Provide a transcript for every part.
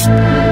Thank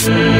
Thank